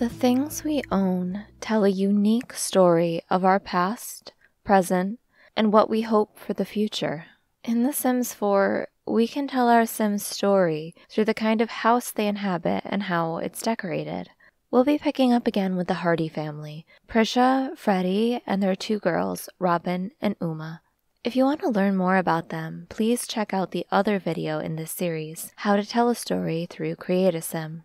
The things we own tell a unique story of our past, present, and what we hope for the future. In The Sims 4, we can tell our Sims story through the kind of house they inhabit and how it's decorated. We'll be picking up again with the Hardy family Prisha, Freddie, and their two girls, Robin and Uma. If you want to learn more about them, please check out the other video in this series, How to Tell a Story Through Create a Sim.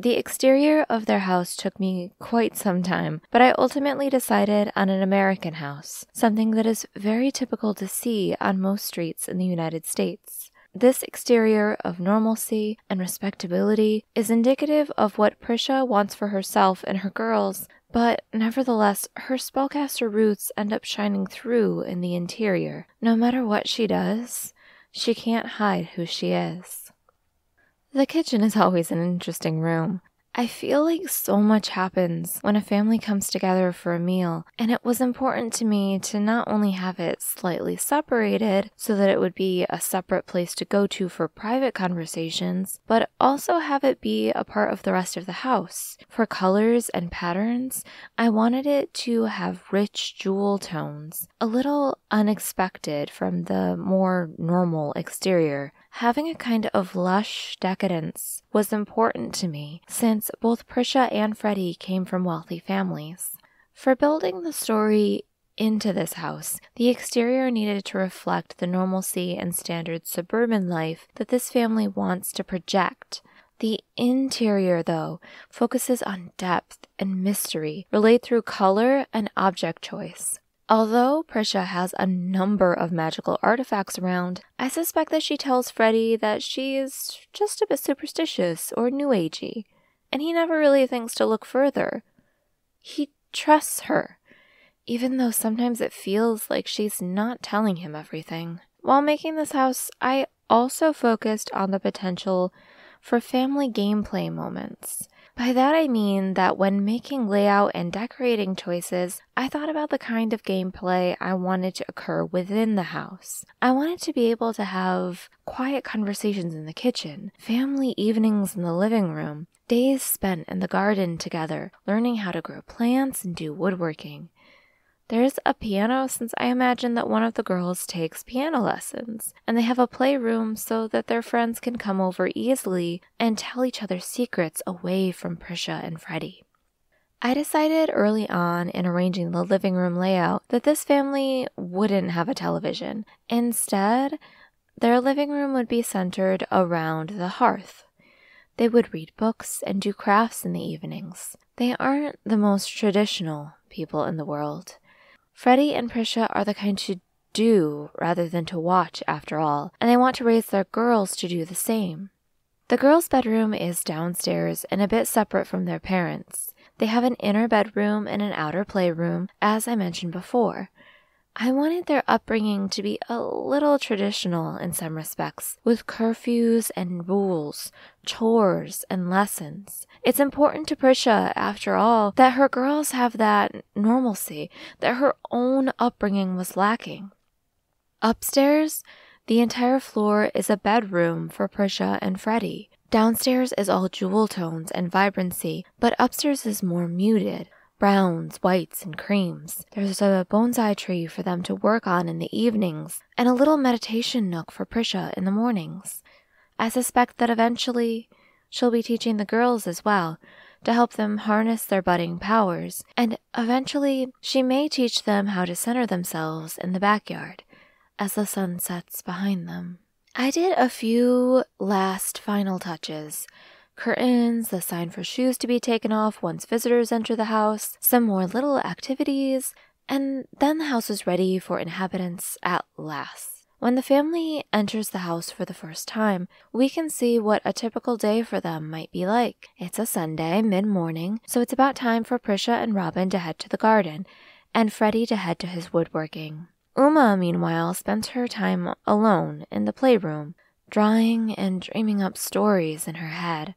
The exterior of their house took me quite some time, but I ultimately decided on an American house, something that is very typical to see on most streets in the United States. This exterior of normalcy and respectability is indicative of what Prisha wants for herself and her girls, but nevertheless, her spellcaster roots end up shining through in the interior. No matter what she does, she can't hide who she is. The kitchen is always an interesting room. I feel like so much happens when a family comes together for a meal, and it was important to me to not only have it slightly separated so that it would be a separate place to go to for private conversations, but also have it be a part of the rest of the house. For colors and patterns, I wanted it to have rich jewel tones, a little unexpected from the more normal exterior. Having a kind of lush decadence was important to me since both Prisha and Freddie came from wealthy families. For building the story into this house, the exterior needed to reflect the normalcy and standard suburban life that this family wants to project. The interior, though, focuses on depth and mystery relayed through color and object choice. Although Prisha has a number of magical artifacts around, I suspect that she tells Freddie that she is just a bit superstitious or new agey, and he never really thinks to look further. He trusts her, even though sometimes it feels like she's not telling him everything. While making this house, I also focused on the potential for family gameplay moments. By that I mean that when making layout and decorating choices, I thought about the kind of gameplay I wanted to occur within the house. I wanted to be able to have quiet conversations in the kitchen, family evenings in the living room, days spent in the garden together, learning how to grow plants and do woodworking. There's a piano since I imagine that one of the girls takes piano lessons, and they have a playroom so that their friends can come over easily and tell each other secrets away from Prisha and Freddie. I decided early on in arranging the living room layout that this family wouldn't have a television. Instead, their living room would be centered around the hearth. They would read books and do crafts in the evenings. They aren't the most traditional people in the world. Freddie and Prisha are the kind to do rather than to watch, after all, and they want to raise their girls to do the same. The girls' bedroom is downstairs and a bit separate from their parents. They have an inner bedroom and an outer playroom, as I mentioned before. I wanted their upbringing to be a little traditional in some respects, with curfews and rules, chores and lessons. It's important to Prisha, after all, that her girls have that normalcy that her own upbringing was lacking. Upstairs, the entire floor is a bedroom for Prisha and Freddie. Downstairs is all jewel tones and vibrancy, but upstairs is more muted browns, whites, and creams. There's a bonsai tree for them to work on in the evenings, and a little meditation nook for Prisha in the mornings. I suspect that eventually she'll be teaching the girls as well to help them harness their budding powers, and eventually she may teach them how to center themselves in the backyard as the sun sets behind them. I did a few last final touches curtains, the sign for shoes to be taken off once visitors enter the house, some more little activities, and then the house is ready for inhabitants at last. When the family enters the house for the first time, we can see what a typical day for them might be like. It's a Sunday, mid morning, so it's about time for Prisha and Robin to head to the garden, and Freddie to head to his woodworking. Uma, meanwhile, spends her time alone in the playroom, drawing and dreaming up stories in her head.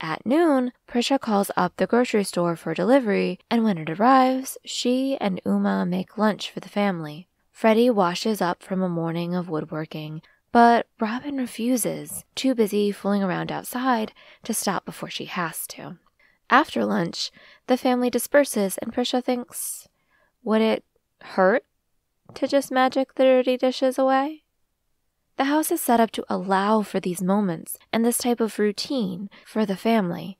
At noon, Prisha calls up the grocery store for delivery, and when it arrives, she and Uma make lunch for the family. Freddie washes up from a morning of woodworking, but Robin refuses, too busy fooling around outside to stop before she has to. After lunch, the family disperses and Prisha thinks, would it hurt to just magic the dirty dishes away? The house is set up to allow for these moments and this type of routine for the family.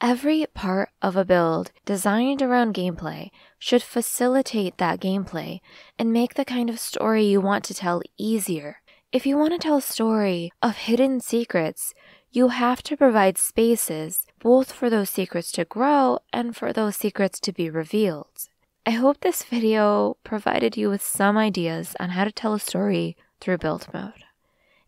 Every part of a build designed around gameplay should facilitate that gameplay and make the kind of story you want to tell easier. If you want to tell a story of hidden secrets, you have to provide spaces both for those secrets to grow and for those secrets to be revealed. I hope this video provided you with some ideas on how to tell a story through build mode.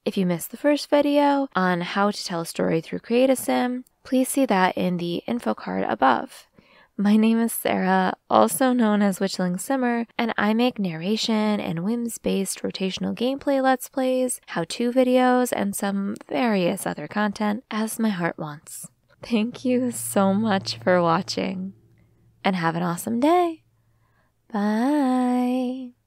If you missed the first video on how to tell a story through Create a Sim, please see that in the info card above. My name is Sarah, also known as Witchling Simmer, and I make narration and whims based rotational gameplay let's plays, how to videos, and some various other content as my heart wants. Thank you so much for watching, and have an awesome day. Bye.